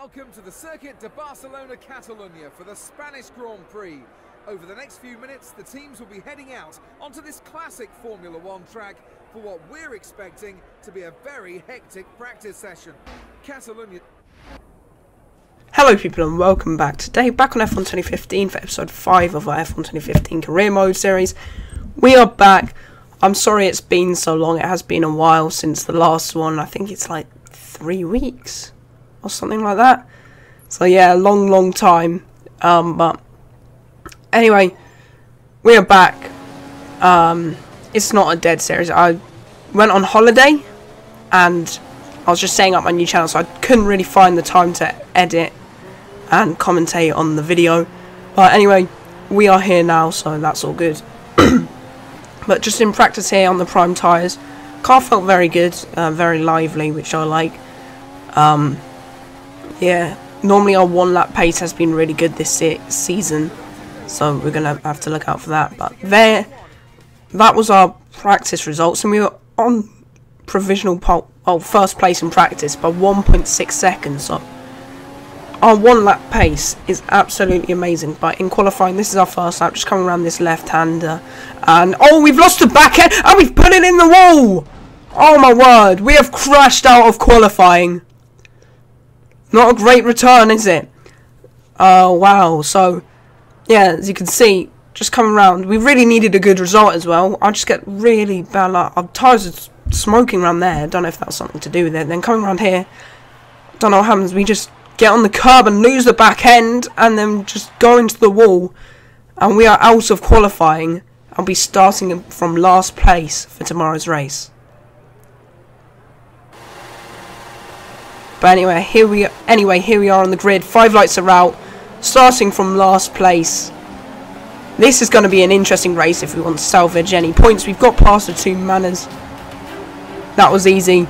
welcome to the Circuit de Barcelona Catalunya for the Spanish Grand Prix. Over the next few minutes, the teams will be heading out onto this classic Formula One track for what we're expecting to be a very hectic practice session. Catalunya. Hello people and welcome back. Today back on F1 2015 for episode 5 of our F1 2015 career mode series. We are back. I'm sorry it's been so long. It has been a while since the last one. I think it's like 3 weeks or something like that. So yeah, a long long time. Um but anyway, we are back. Um it's not a dead series. I went on holiday and I was just setting up my new channel so I couldn't really find the time to edit and commentate on the video. But anyway, we are here now, so that's all good. but just in practice here on the prime tyres, car felt very good, uh, very lively, which I like. Um, yeah, normally our one lap pace has been really good this se season, so we're gonna have to look out for that. But there, that was our practice results, and we were on provisional pole, well, first place in practice by 1.6 seconds. So our one lap pace is absolutely amazing. But in qualifying, this is our first lap, just coming around this left hander. And oh, we've lost the back end and we've put it in the wall. Oh my word, we have crashed out of qualifying. Not a great return, is it? Oh, wow. So, yeah, as you can see, just coming around, we really needed a good result as well. I just get really bad luck. Our tyres are smoking around there. Don't know if that's something to do with it. Then coming around here, don't know what happens. We just get on the curb and lose the back end and then just go into the wall and we are out of qualifying I'll be starting from last place for tomorrow's race. But anyway, here we anyway, here we are on the grid. Five lights are out, starting from last place. This is going to be an interesting race if we want to salvage any points. We've got past the two Manors. That was easy.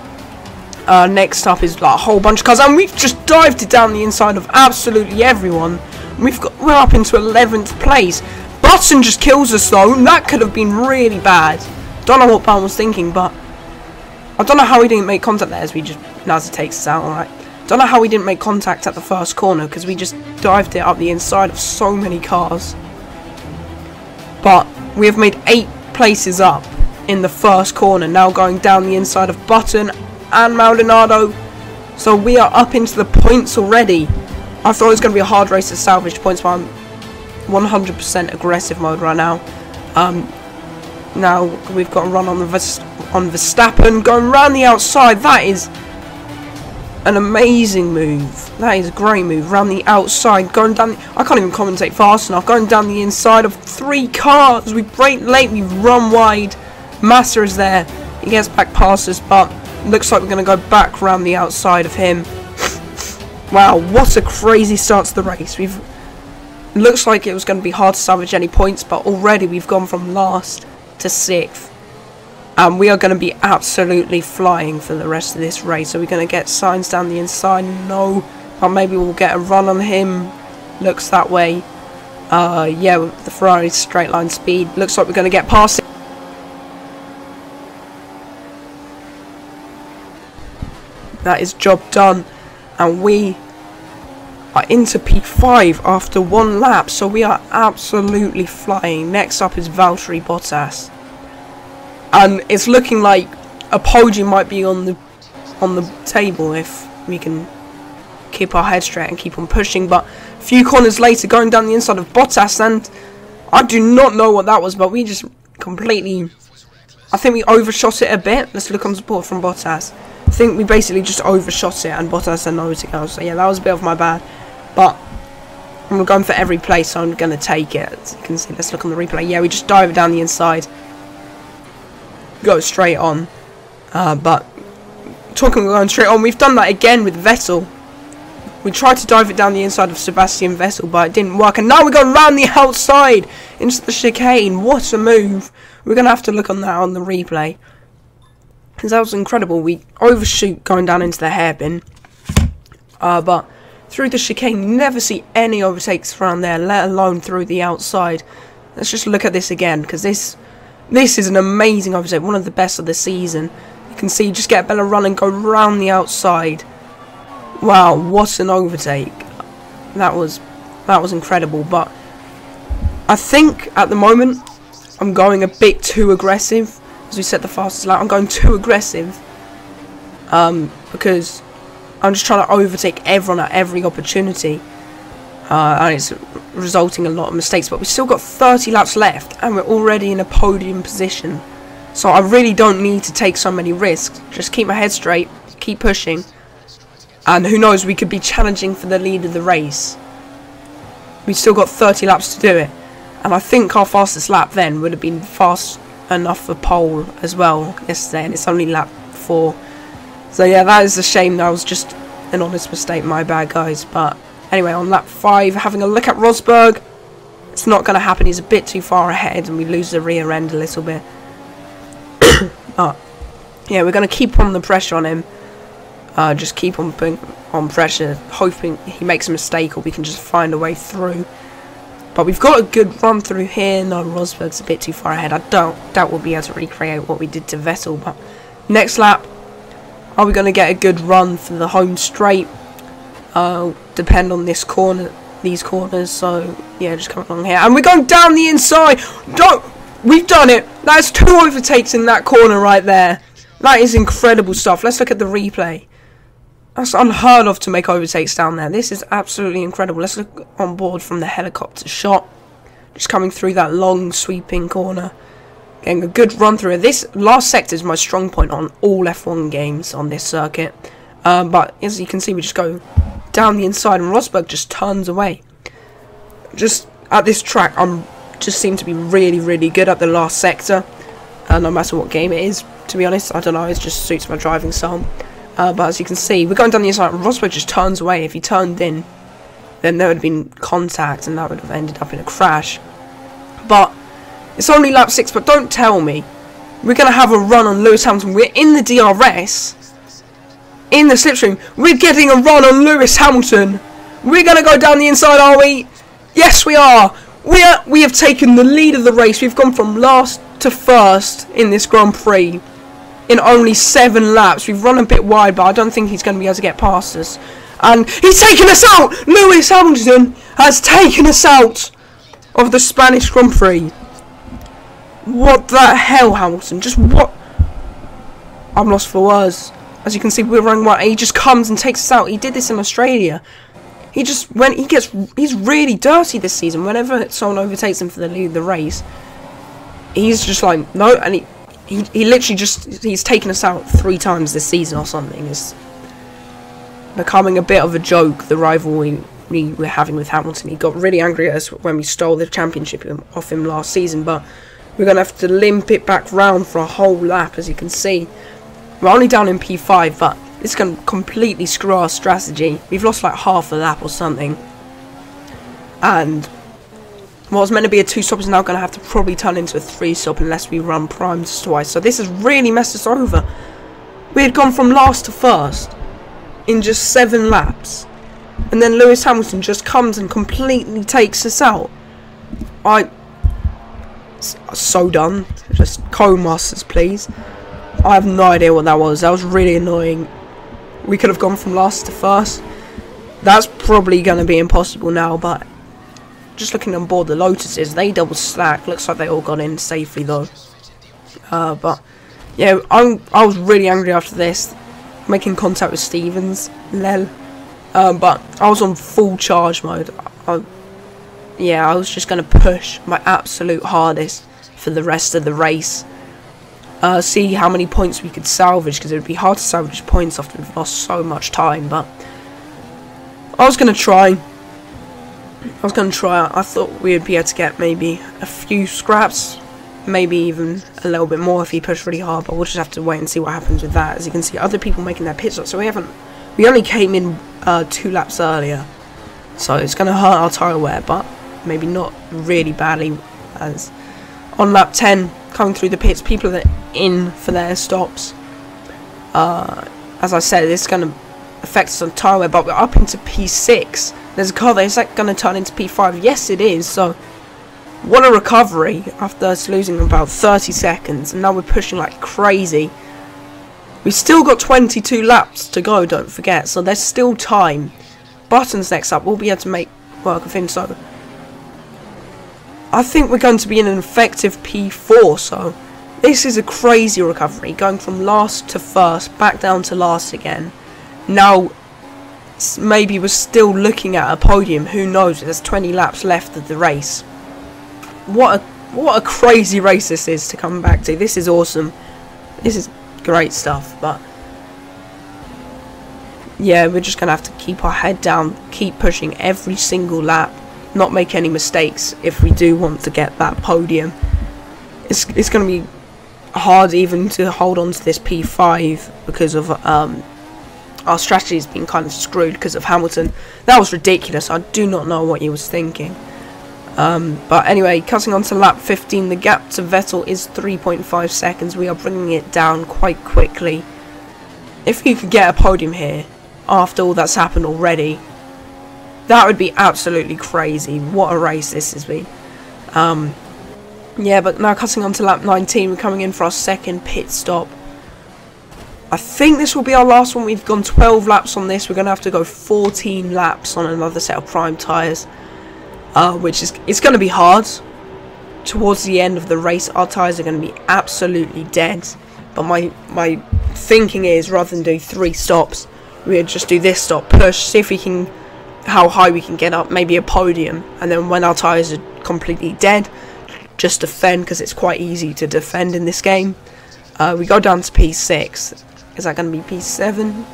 Uh, next up is like a whole bunch of cars, and we've just dived it down the inside of absolutely everyone. We've got we're up into 11th place. Button just kills us though. That could have been really bad. Don't know what Button was thinking, but I don't know how he didn't make contact there as we just Nazza takes us out. All right. Don't know how we didn't make contact at the first corner because we just dived it up the inside of so many cars. But we have made eight places up in the first corner, now going down the inside of Button and Maldonado. So we are up into the points already. I thought it was going to be a hard race to salvage points, but I'm 100% aggressive mode right now. Um, now we've got a run on the on Verstappen, going around the outside. That is an amazing move. That is a great move. Around the outside, going down. The, I can't even commentate fast enough. Going down the inside of three cars. We break late. We run wide. Massa is there. He gets back past us, but looks like we're going to go back around the outside of him. wow, what a crazy start to the race. We've looks like it was going to be hard to salvage any points, but already we've gone from last to sixth. And we are going to be absolutely flying for the rest of this race. Are we going to get Sainz down the inside? No. But maybe we'll get a run on him. Looks that way. Uh, yeah, the Ferrari straight line speed. Looks like we're going to get past it. That is job done. And we are into P5 after one lap. So we are absolutely flying. Next up is Valtteri Bottas. And it's looking like a podium might be on the on the table if we can keep our head straight and keep on pushing. But a few corners later, going down the inside of Bottas, and I do not know what that was, but we just completely... I think we overshot it a bit. Let's look on support from Bottas. I think we basically just overshot it, and Bottas said no to go. So yeah, that was a bit of my bad. But I'm going for every place, so I'm going to take it. As you can see, let's look on the replay. Yeah, we just dive down the inside. Go straight on. Uh, but talking going straight on, we've done that again with Vettel. We tried to dive it down the inside of Sebastian Vettel, but it didn't work. And now we're going around the outside into the chicane. What a move. We're going to have to look on that on the replay. Because that was incredible. We overshoot going down into the hairpin. Uh, but through the chicane, you never see any overtakes around there, let alone through the outside. Let's just look at this again, because this this is an amazing overtake, one of the best of the season. You can see just get a better run and go round the outside. Wow, what an overtake. That was that was incredible, but I think at the moment I'm going a bit too aggressive. As we set the fastest lap, I'm going too aggressive. Um, because I'm just trying to overtake everyone at every opportunity. Uh, and it's resulting in a lot of mistakes, but we've still got 30 laps left, and we're already in a podium position. So I really don't need to take so many risks. Just keep my head straight, keep pushing, and who knows, we could be challenging for the lead of the race. We've still got 30 laps to do it. And I think our fastest lap then would have been fast enough for pole as well yesterday. And it's only lap 4. So yeah, that is a shame. That was just an honest mistake. My bad, guys. But anyway, on lap 5, having a look at Rosberg. It's not going to happen. He's a bit too far ahead. And we lose the rear end a little bit. but yeah, we're going to keep on the pressure on him. Uh, just keep on putting on pressure, hoping he makes a mistake or we can just find a way through. But we've got a good run through here. No, Rosberg's a bit too far ahead. I don't doubt we'll be able to recreate what we did to Vettel. But next lap, are we going to get a good run for the home straight? Uh, depend on this corner, these corners. So yeah, just come along here, and we're going down the inside. Don't. We've done it. That's two overtakes in that corner right there. That is incredible stuff. Let's look at the replay. That's unheard of to make overtakes down there. This is absolutely incredible. Let's look on board from the helicopter shot. Just coming through that long sweeping corner. Getting a good run through. This last sector is my strong point on all F1 games on this circuit. Um, but as you can see, we just go down the inside and Rosberg just turns away. Just at this track, I'm just seem to be really, really good at the last sector. Uh, no matter what game it is, to be honest. I don't know, it just suits my driving style. Uh, but as you can see, we're going down the inside. Rosberg just turns away. If he turned in, then there would have been contact and that would have ended up in a crash. But it's only lap 6, but don't tell me. We're going to have a run on Lewis Hamilton. We're in the DRS. In the slipstream. We're getting a run on Lewis Hamilton. We're going to go down the inside, are we? Yes, we are. We, are. we have taken the lead of the race. We've gone from last to first in this Grand Prix in only seven laps. We've run a bit wide, but I don't think he's going to be able to get past us. And he's taken us out! Lewis Hamilton has taken us out of the Spanish Grand Prix. What the hell, Hamilton? Just what? I'm lost for words. As you can see, we're running wide. He just comes and takes us out. He did this in Australia. He just when he gets he's really dirty this season. Whenever someone overtakes him for the lead of the race, he's just like no, and he he, he literally just he's taken us out three times this season or something. It's becoming a bit of a joke. The rivalry we were having with Hamilton. He got really angry at us when we stole the championship off him last season, but we're gonna have to limp it back round for a whole lap, as you can see. We're only down in P5, but this gonna completely screw our strategy. We've lost like half a lap or something, and what was meant to be a two-stop is now going to have to probably turn into a three-stop unless we run primes twice. So this has really messed us over. We had gone from last to first in just seven laps. And then Lewis Hamilton just comes and completely takes us out. I... So done. Just Codemasters, please. I have no idea what that was. That was really annoying. We could have gone from last to first. That's probably going to be impossible now, but just looking on board the Lotuses, they double stack. Looks like they all got in safely though. Uh, but yeah, I'm, I was really angry after this, making contact with Stevens, lel. Um, but I was on full charge mode. I, yeah, I was just going to push my absolute hardest for the rest of the race. Uh, see how many points we could salvage, because it would be hard to salvage points after we've lost so much time, but I was going to try. I was going to try I thought we would be able to get maybe a few scraps. Maybe even a little bit more if he pushed really hard. But we'll just have to wait and see what happens with that. As you can see, other people making their pit stops. So we haven't... We only came in uh, two laps earlier. So it's going to hurt our tyre wear. But maybe not really badly. As on lap 10, coming through the pits, people are in for their stops. Uh, as I said, this is going to affect us on tyre wear. But we're up into P6 there's a car there. Is that going to turn into P5? Yes, it is. So, what a recovery after us losing about 30 seconds. And now we're pushing like crazy. We've still got 22 laps to go, don't forget, so there's still time. Button's next up, we'll be able to make work of him, so... I think we're going to be in an effective P4, so... This is a crazy recovery, going from last to first, back down to last again. Now, maybe we're still looking at a podium, who knows, there's 20 laps left of the race. What a, what a crazy race this is to come back to, this is awesome. This is great stuff, but... Yeah, we're just going to have to keep our head down, keep pushing every single lap, not make any mistakes if we do want to get that podium. It's, it's going to be hard even to hold on to this P5 because of um, our strategy has been kind of screwed because of Hamilton. That was ridiculous. I do not know what he was thinking. Um, but anyway, cutting on to lap 15, the gap to Vettel is 3.5 seconds. We are bringing it down quite quickly. If you could get a podium here, after all that's happened already, that would be absolutely crazy. What a race this has been. Um, yeah, but now cutting on to lap 19, we're coming in for our second pit stop. I think this will be our last one. We've gone 12 laps on this. We're going to have to go 14 laps on another set of prime tyres. Uh, which is it's going to be hard. Towards the end of the race, our tyres are going to be absolutely dead. But my, my thinking is, rather than do three stops, we'll just do this stop, push, see if we can, how high we can get up, maybe a podium. And then when our tyres are completely dead, just defend because it's quite easy to defend in this game. Uh, we go down to P6. Is that going to be P7?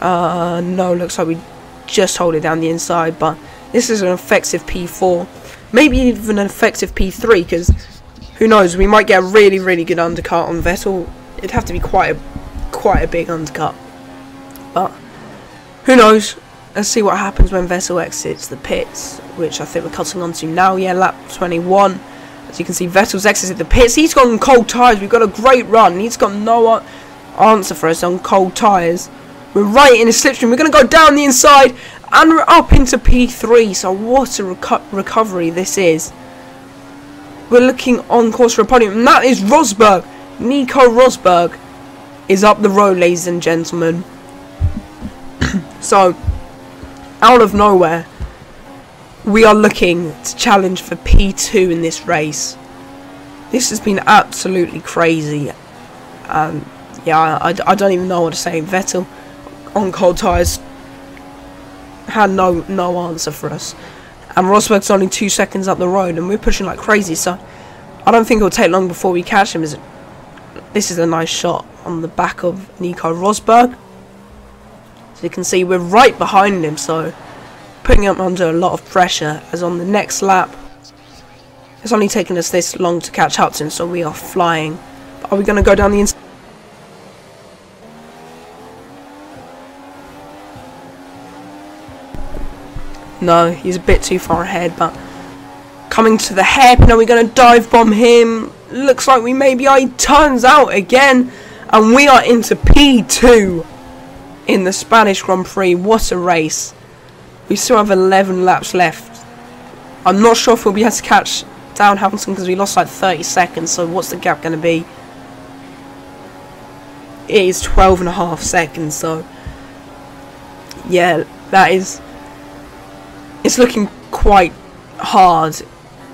Uh, no, looks like we just hold it down the inside, but this is an effective P4. Maybe even an effective P3, because who knows, we might get a really, really good undercut on Vettel. It'd have to be quite a, quite a big undercut. But, who knows, let's see what happens when Vettel exits the pits, which I think we're cutting onto now. Yeah, lap 21. As you can see, Vettel's exited the pits. He's got cold tyres. We've got a great run. He's got no answer for us on cold tyres. We're right in a slipstream. We're going to go down the inside and we're up into P3. So what a reco recovery this is. We're looking on course for a podium. And that is Rosberg. Nico Rosberg is up the road, ladies and gentlemen. So, out of nowhere, we are looking to challenge for P2 in this race. This has been absolutely crazy. Um, yeah, I, I don't even know what to say. Vettel on cold tyres had no no answer for us. And Rosberg's only two seconds up the road, and we're pushing like crazy. So I don't think it'll take long before we catch him. Is it? This is a nice shot on the back of Nico Rosberg. So you can see we're right behind him. So putting him under a lot of pressure. As on the next lap, it's only taken us this long to catch Hudson, so we are flying. But are we going to go down the inside? No, he's a bit too far ahead, but coming to the hairpin, are we going to dive bomb him? Looks like we maybe. He turns out again, and we are into P2 in the Spanish Grand Prix. What a race. We still have 11 laps left. I'm not sure if we'll be able to catch down Hamilton because we lost like 30 seconds, so what's the gap going to be? It is 12 and a half seconds, so yeah, that is it's looking quite hard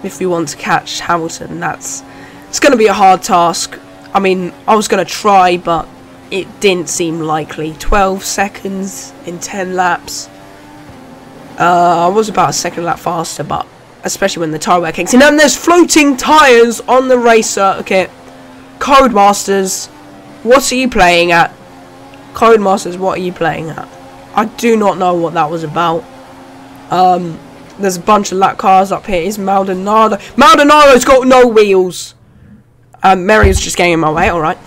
if we want to catch Hamilton. That's it's going to be a hard task. I mean, I was going to try, but it didn't seem likely. 12 seconds in 10 laps. Uh, I was about a second lap faster, but especially when the tyre wear kicks in. And there's floating tyres on the race circuit. Codemasters, what are you playing at? Codemasters, what are you playing at? I do not know what that was about. Um, there's a bunch of lap cars up here. Is Maldonado? Maldonado's got no wheels. Um, Merhi's just getting in my way. All right,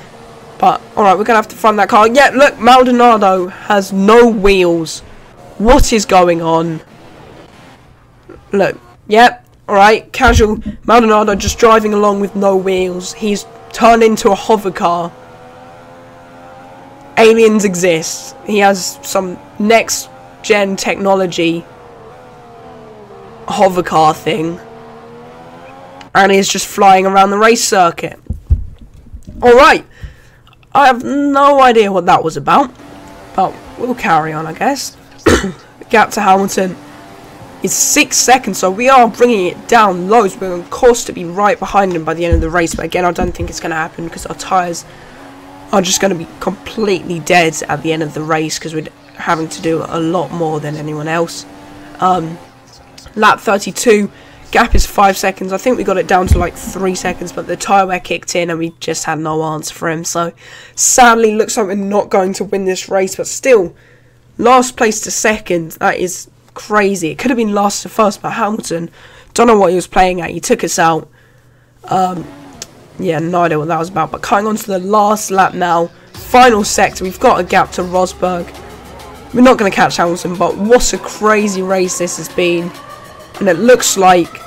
but all right, we're gonna have to find that car. Yeah, look, Maldonado has no wheels. What is going on? Look, yep, all right, casual Maldonado just driving along with no wheels. He's turned into a hover car. Aliens exist. He has some next gen technology hover car thing. And he's just flying around the race circuit. Alright, I have no idea what that was about, but we'll carry on, I guess. gap to Hamilton is six seconds, so we are bringing it down lows. We're on course to be right behind him by the end of the race, but again, I don't think it's going to happen because our tyres are just going to be completely dead at the end of the race because we're having to do a lot more than anyone else. Um, lap 32 gap is five seconds. I think we got it down to like three seconds, but the tyre wear kicked in and we just had no answer for him. So sadly, looks like we're not going to win this race, but still, last place to second. That is crazy. It could have been last to first, but Hamilton, don't know what he was playing at. He took us out. Um, yeah, no idea what that was about. But coming on to the last lap now, final sector, we've got a gap to Rosberg. We're not going to catch Hamilton, but what a crazy race this has been. And it looks like,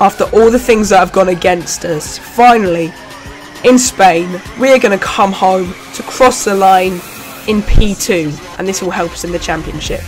after all the things that have gone against us, finally, in Spain, we are going to come home to cross the line in P2. And this will help us in the championship.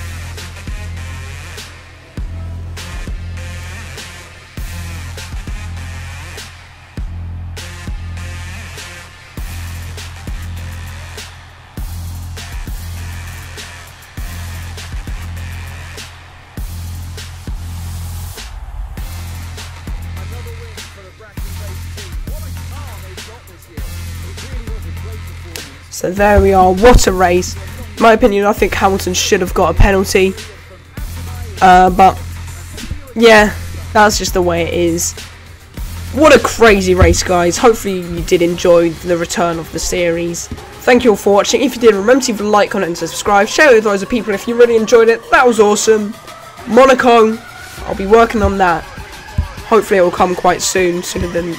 So there we are. What a race. In my opinion, I think Hamilton should have got a penalty. Uh, but, yeah, that's just the way it is. What a crazy race, guys. Hopefully you did enjoy the return of the series. Thank you all for watching. If you did, remember to like, comment, and subscribe. Share it with loads of people if you really enjoyed it. That was awesome. Monaco, I'll be working on that. Hopefully it will come quite soon, sooner than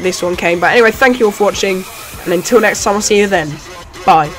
this one came. But anyway, thank you all for watching. And until next time, I'll see you then. Bye.